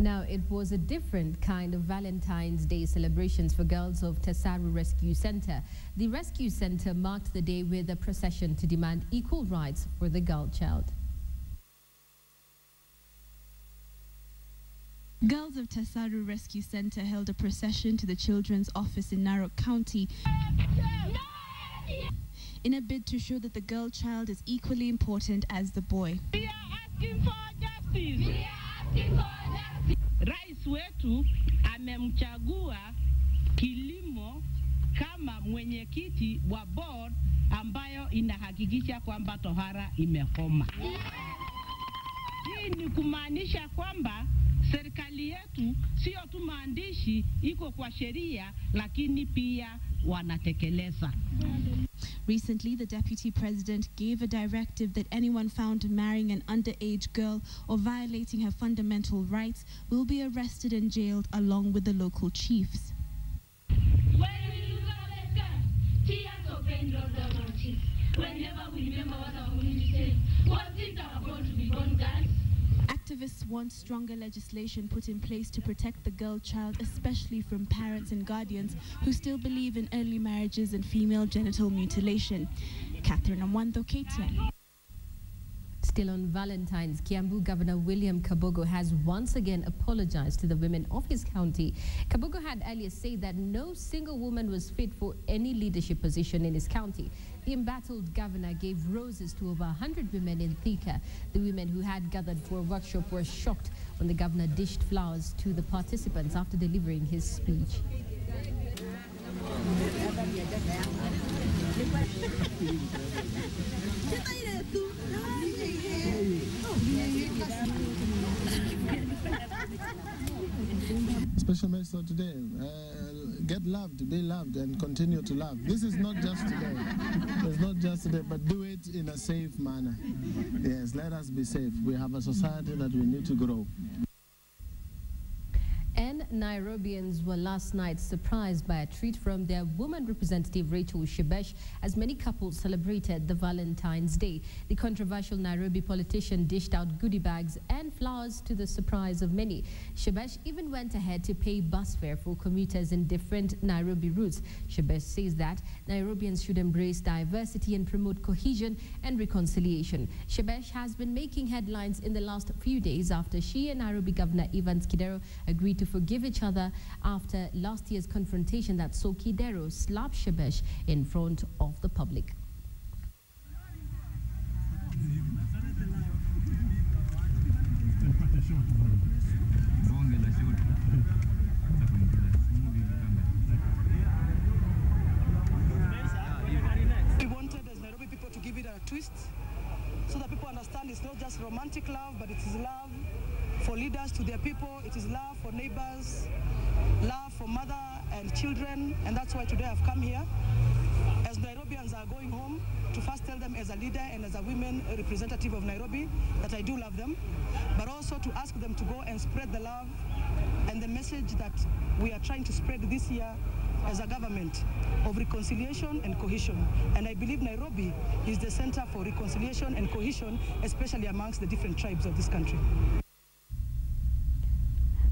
Now, it was a different kind of Valentine's Day celebrations for girls of Tasaru Rescue Center. The Rescue Center marked the day with a procession to demand equal rights for the girl child. Girls of Tasaru Rescue Center held a procession to the Children's Office in Narok County in a bid to show that the girl child is equally important as the boy. We are asking for justice. Rais wetu amemchagua kilimo kama mwenyekiti wa board ambayo inahakikisha kwamba tohara imekoma. Hii ni kumaanisha kwamba serikali yetu sio tu maandishi, iko kwa sheria, lakini pia wanatekeleza. Recently, the deputy president gave a directive that anyone found marrying an underage girl or violating her fundamental rights will be arrested and jailed along with the local chiefs. Whenever we remember what our community was it our born to be girls? Activists want stronger legislation put in place to protect the girl child, especially from parents and guardians who still believe in early marriages and female genital mutilation. Catherine Amwando, KTN. Still on Valentine's, Kiambu Governor William Kabogo has once again apologized to the women of his county. Kabogo had earlier said that no single woman was fit for any leadership position in his county. The embattled governor gave roses to over 100 women in Thika. The women who had gathered for a workshop were shocked when the governor dished flowers to the participants after delivering his speech. Special message today. Uh, get loved, be loved, and continue to love. This is not just today. It's not just today, but do it in a safe manner. Yes, let us be safe. We have a society that we need to grow. Nairobians were last night surprised by a treat from their woman representative Rachel Shebesh as many couples celebrated the Valentine's Day. The controversial Nairobi politician dished out goodie bags and flowers to the surprise of many. Shebesh even went ahead to pay bus fare for commuters in different Nairobi routes. Shebesh says that Nairobians should embrace diversity and promote cohesion and reconciliation. Shebesh has been making headlines in the last few days after she and Nairobi Governor Evans Kidero agreed to forgive each other after last year's confrontation that saw Kidero slap Shebesh in front of the public. We wanted as Nairobi people to give it a twist so that people understand it's not just romantic love, but it is love for leaders to their people, it is love for neighbors, love for mother and children, and that's why today I've come here. As Nairobians are going home, to first tell them as a leader and as a women representative of Nairobi that I do love them, but also to ask them to go and spread the love and the message that we are trying to spread this year as a government of reconciliation and cohesion. And I believe Nairobi is the center for reconciliation and cohesion, especially amongst the different tribes of this country.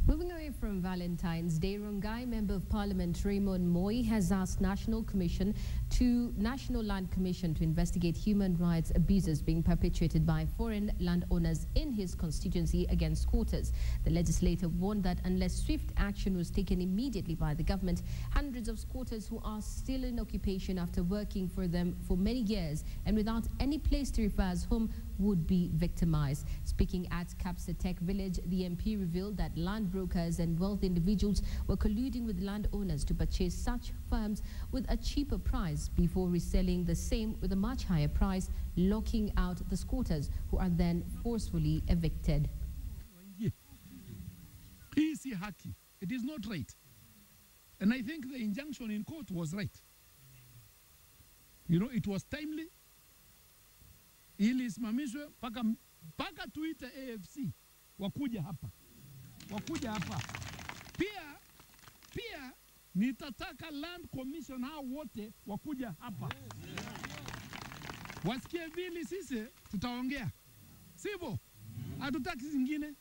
Moving away from Valentine's Day, Rongai Member of Parliament Raymond Moi has asked National Commission to National Land Commission to investigate human rights abuses being perpetrated by foreign landowners in his constituency against squatters. The legislator warned that unless swift action was taken immediately by the government, hundreds of squatters who are still in occupation after working for them for many years and without any place to refer as home would be victimized. Speaking at Kapsetek village, the MP revealed that land brokers and wealthy individuals were colluding with landowners to purchase such farms with a cheaper price before reselling the same with a much higher price, locking out the squatters who are then forcefully evicted. Si haki. It is not right. And I think the injunction in court was right. You know, it was timely. Ili isimamishwe mpaka mpaka tuite AFC wakuja hapa, wakuja hapa. Pia pia nitataka land commission hao wote wakuja hapa, wasikie vili sisi tutaongea, sivyo? Hatutaki zingine.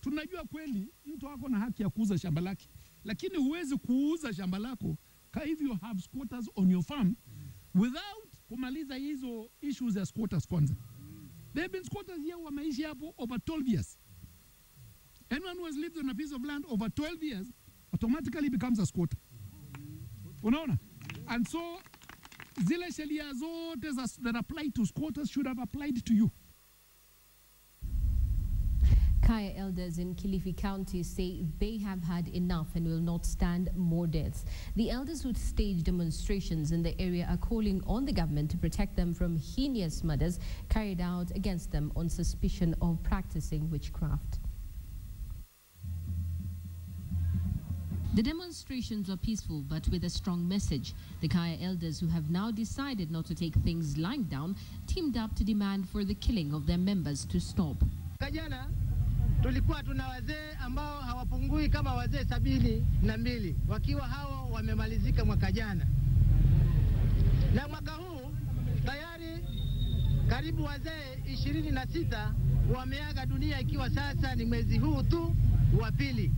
tunajua kweli mtu ako na haki ya kuuza shamba lake, lakini huwezi kuuza shamba lako if you have squatters on your farm without kumaliza hizo issues ya squatters kwanza. There have been squatters here wameishi hapo over 12 years. Anyone who has lived on a piece of land over 12 years automatically becomes a squatter. Unaona? And so zile sheria zote that apply to squatters should have applied to you. Kaya elders in Kilifi County say they have had enough and will not stand more deaths. The elders who staged demonstrations in the area are calling on the government to protect them from heinous murders carried out against them on suspicion of practicing witchcraft. The demonstrations were peaceful but with a strong message. The Kaya elders, who have now decided not to take things lying down, teamed up to demand for the killing of their members to stop. Mwaka jana tulikuwa tuna wazee ambao hawapungui kama wazee sabini na mbili wakiwa hao wamemalizika mwaka jana, na mwaka huu tayari karibu wazee ishirini na sita wameaga dunia, ikiwa sasa ni mwezi huu tu wa pili.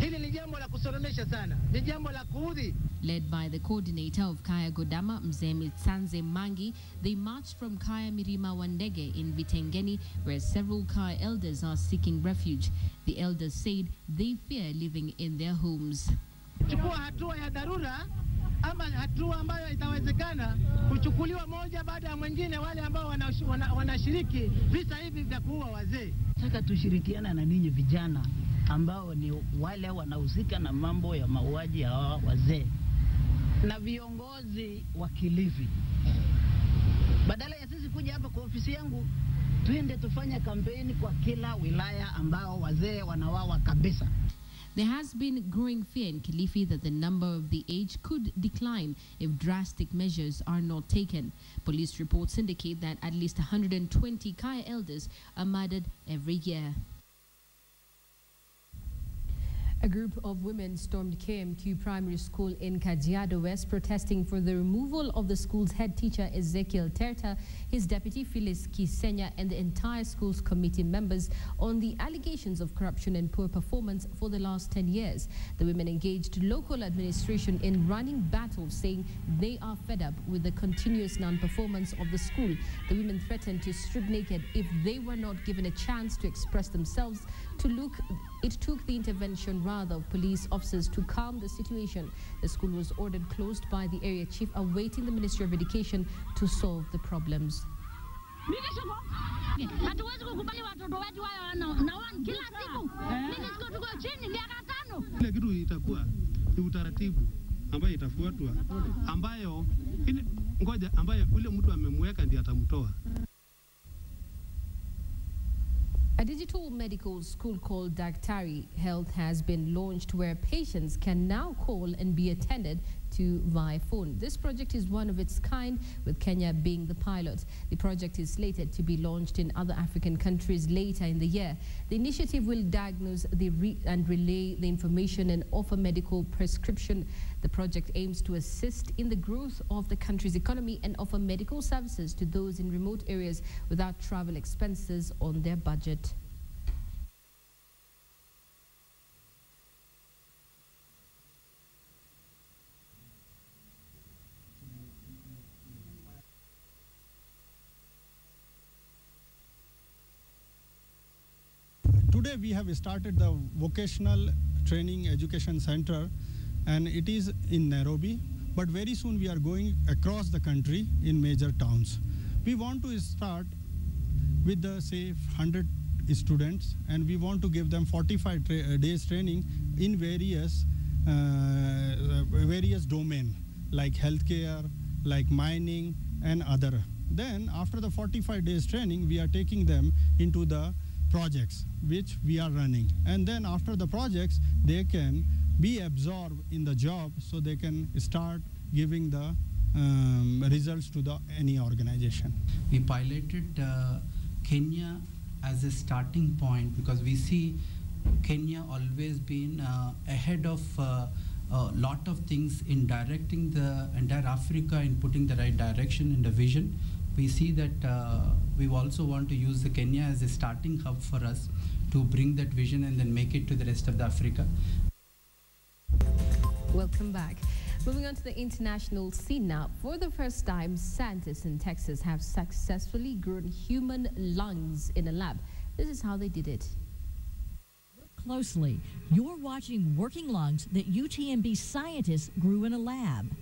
Hili ni jambo la kusononesha sana, ni jambo la kuudhi. Led by the coordinator of Kaya Godama, Mzee Mitsanze Mangi, they marched from Kaya Mirima Wandege in Vitengeni, where several Kaya elders are seeking refuge. The elders said they fear living in their homes. chukua hatua ya dharura ama hatua ambayo itawezekana kuchukuliwa moja baada ya mwingine, wale ambao wanashiriki wana- wanashiriki visa hivi vya kuua wazee. Nataka tushirikiana na ninyi vijana ambao ni wale wanahusika na mambo ya mauaji ya hawa wazee na viongozi wa Kilifi. Badala ya sisi kuja hapa kwa ofisi yangu, twende tufanye kampeni kwa kila wilaya ambao wazee wanawawa kabisa. There has been growing fear in Kilifi that the number of the aged could decline if drastic measures are not taken. Police reports indicate that at least 120 Kaya elders are murdered every year. A group of women stormed KMQ Primary School in Kajiado West protesting for the removal of the school's head teacher Ezekiel Terta, his deputy Phyllis Kisenya, and the entire school's committee members on the allegations of corruption and poor performance for the last 10 years. The women engaged local administration in running battles, saying they are fed up with the continuous non performance of the school. The women threatened to strip naked if they were not given a chance to express themselves. To look, it took the intervention rather police officers to calm the situation. The school was ordered closed by the area chief, awaiting the Ministry of Education to solve the problems. ambayo itafuatwa, ambayo ngoja, ambayo ule mtu amemweka ndiye atamtoa. A digital medical school called Daktari Health has been launched where patients can now call and be attended to via phone. This project is one of its kind, with Kenya being the pilot. The project is slated to be launched in other African countries later in the year. The initiative will diagnose the re- and relay the information and offer medical prescription. The project aims to assist in the growth of the country's economy and offer medical services to those in remote areas without travel expenses on their budget. Today we have started the vocational training education center and it is in Nairobi but very soon we are going across the country in major towns. We want to start with the say 100 students and we want to give them 45 tra- uh, days training in various uh, uh, various domain like healthcare like mining and other then after the 45 days training we are taking them into the projects which we are running and then after the projects they can be absorbed in the job so they can start giving the um, results to the any organization we piloted uh, Kenya as a starting point because we see Kenya always been uh, ahead of uh, a lot of things in directing the entire Africa in putting the right direction and the vision. We see that uh, we also want to use the Kenya as a starting hub for us to bring that vision and then make it to the rest of the Africa. Welcome back. Moving on to the international scene now. For the first time, scientists in Texas have successfully grown human lungs in a lab. This is how they did it. Look closely, you're watching working lungs that UTMB scientists grew in a lab.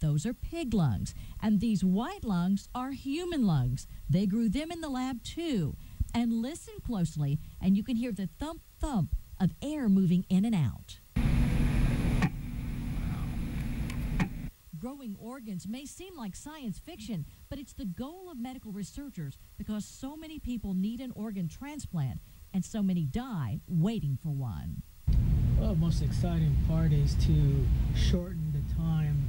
Those are pig lungs, and these white lungs are human lungs. They grew them in the lab too. And listen closely, and you can hear the thump thump of air moving in and out. Growing organs may seem like science fiction, but it's the goal of medical researchers because so many people need an organ transplant and so many die waiting for one. Well, the most exciting part is to shorten the time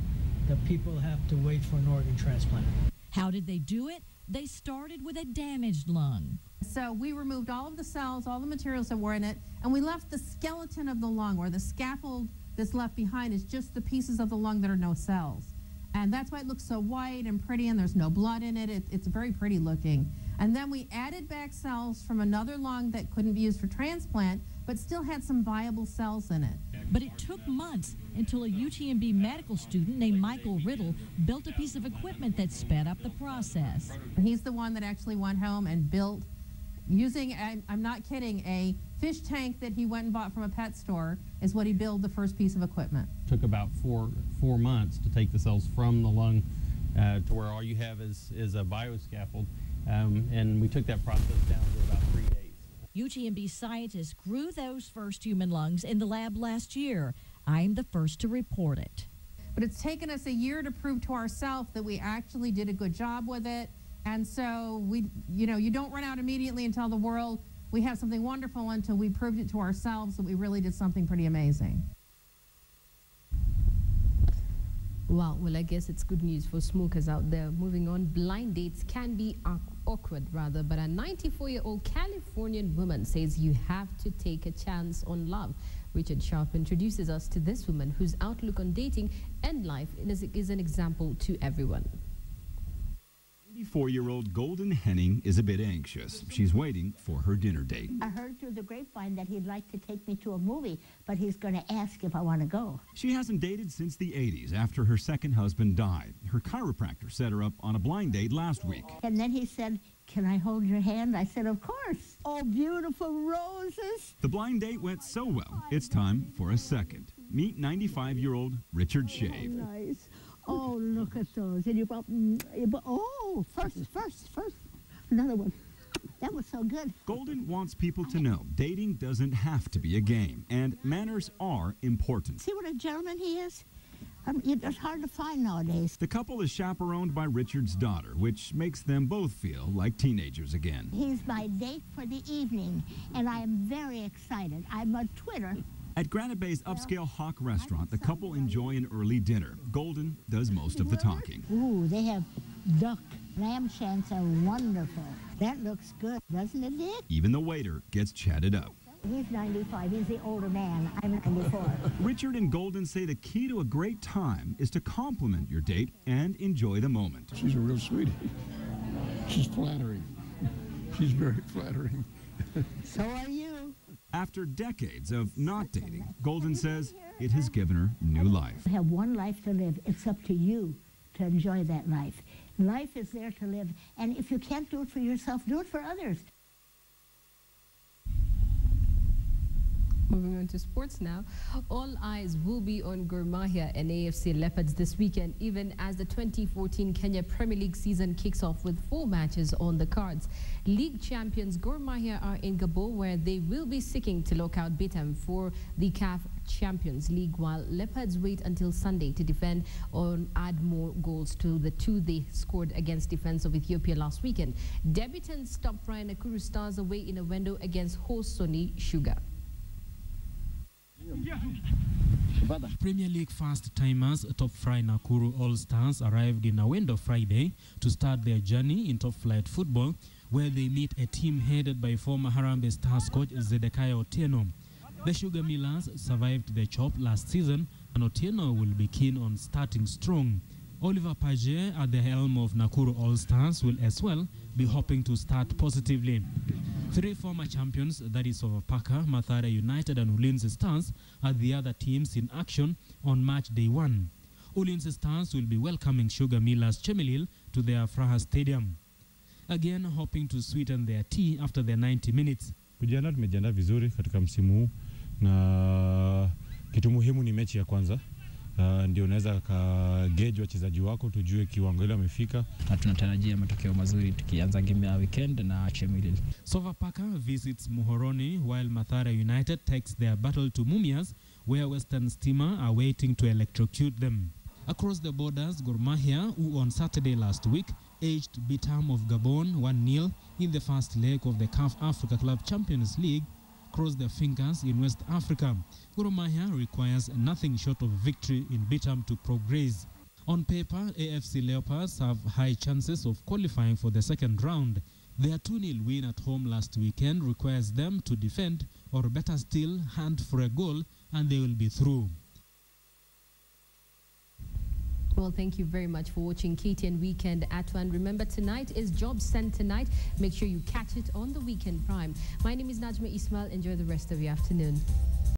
that people have to wait for an organ transplant. How did they do it? They started with a damaged lung. So we removed all of the cells, all the materials that were in it, and we left the skeleton of the lung, or the scaffold that's left behind is just the pieces of the lung that are no cells. And that's why it looks so white and pretty, and there's no blood in it. it it's very pretty looking. And then we added back cells from another lung that couldn't be used for transplant, but still had some viable cells in it. But it took months until a UTMB medical student named Michael Riddle built a piece of equipment that sped up the process. He's the one that actually went home and built, using, I'm, I'm not kidding, a fish tank that he went and bought from a pet store is what he built the first piece of equipment. Took about four four months to take the cells from the lung uh, to where all you have is, is a bioscaffold. Um, and we took that process down to about three days. UTMB scientists grew those first human lungs in the lab last year. I'm the first to report it. But it's taken us a year to prove to ourselves that we actually did a good job with it. And so we, you know, you don't run out immediately and tell the world we have something wonderful until we proved it to ourselves that we really did something pretty amazing. Wow, well, I guess it's good news for smokers out there. Moving on, blind dates can be awkward, rather, but a 94 year old Californian woman says you have to take a chance on love. Richard Sharp introduces us to this woman whose outlook on dating and life is, is an example to everyone. 94-year-old Golden Henning is a bit anxious. She's waiting for her dinner date. I heard through the grapevine that he'd like to take me to a movie, but he's going to ask if I want to go. She hasn't dated since the 80s after her second husband died. Her chiropractor set her up on a blind date last week. And then he said, can I hold your hand? I said, of course. Oh, beautiful roses. The blind date went so well, it's time for a second. Meet 95-year-old Richard Shave. Oh, nice. Oh, look at those. And you brought, you brought, oh, first, first, first, another one. That was so good. Golden wants people to know dating doesn't have to be a game, and manners are important. See what a gentleman he is? Um, mean, it's hard to find nowadays. The couple is chaperoned by Richard's daughter, which makes them both feel like teenagers again. He's my date for the evening, and I am very excited. I'm on Twitter. At Granite Bay's upscale Hawk restaurant, the couple enjoy an early dinner. Golden does most of the talking. Ooh, they have duck. Lamb shanks are wonderful. That looks good, doesn't it, Dick? Even the waiter gets chatted up. He's 95. He's the older man. I'm 94. Richard and Golden say the key to a great time is to compliment your date and enjoy the moment. She's a real sweetie. She's flattering. She's very flattering. so are you. After decades of not dating, Golden says it has given her new life. You have one life to live. It's up to you to enjoy that life. Life is there to live. And if you can't do it for yourself, do it for others. Moving on to sports now. All eyes will be on Gor Mahia and AFC Leopards this weekend, even as the 2014 Kenya Premier League season kicks off with four matches on the cards. League champions Gor Mahia are in Gabon, where they will be seeking to lock out Bitam for the CAF Champions League, while Leopards wait until Sunday to defend or add more goals to the two they scored against Defense of Ethiopia last weekend. Debutants top Ryan Nakuru Stars away in a window against host Sony Sugar. Premier League first timers top fry Nakuru All Stars arrived in Awendo Friday to start their journey in top flight football, where they meet a team headed by former Harambee Stars coach Zedekiah Otieno. The Sugar Millers survived the chop last season, and Otieno will be keen on starting strong. Oliver Paget at the helm of Nakuru All Stars will as well be hoping to start positively. Three former champions, that is Sofapaka, Mathare United, and Ulinzi Stars, are the other teams in action on match day one. Ulinzi Stars will be welcoming Sugar Millers chemilil to their Fraha Stadium. Again, hoping to sweeten their tea after their 90 minutes. Kujiandaa, tumejiandaa vizuri katika msimu huu na kitu muhimu ni mechi ya kwanza. Uh, ndio unaweza kageji wachezaji wako tujue kiwango ile wamefika. na tunatarajia matokeo mazuri tukianza game ya weekend na Chemelil. Sofapaka visits Muhoroni while Mathare United takes their battle to Mumias where Western Stima are waiting to electrocute them. Across the borders, Gor Mahia, who on Saturday last week aged Bitam of Gabon 1-0 in the first leg of the CAF Africa Club Champions League, crossed their fingers in West Africa. Gor requires nothing short of victory in Bitam to progress. On paper, AFC Leopards have high chances of qualifying for the second round. Their 2-0 win at home last weekend requires them to defend or better still hunt for a goal and they will be through. Well, thank you very much for watching KTN Weekend at 1. Remember, tonight is Job Center night. Make sure you catch it on the Weekend Prime. My name is Najma Ismail. Enjoy the rest of your afternoon.